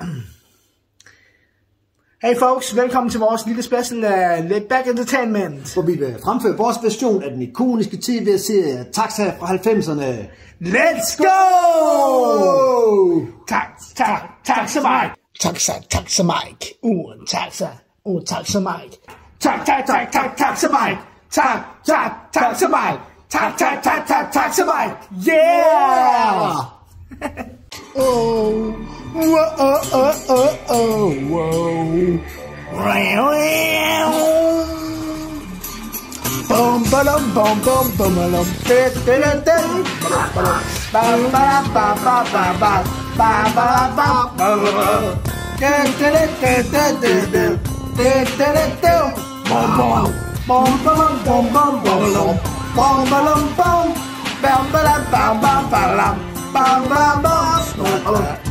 Hey folks, velkommen til vores lille special af Let Back Entertainment. Hvor vi vil fremføre vores version af den ikoniske tv-serie Taxa fra 90'erne. Let's go! Tak, tak, så meget. Taxa, taxa Mike. Uren taxa, uh, taxa Mike. Tak, tak, tak, tak, så meget. Tak, tak, så meget. Tak, tak, tak, tak, så meget. Yeah! oh, oh, oh, oh, oh. Bum bum bum bum. Bum. Bum bum. Bum bum bum. Bum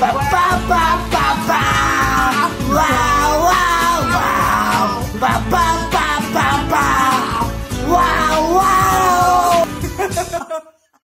Ba ba ba ba ba. Wow wow wow. Ba ba ba ba ba. Wow wow.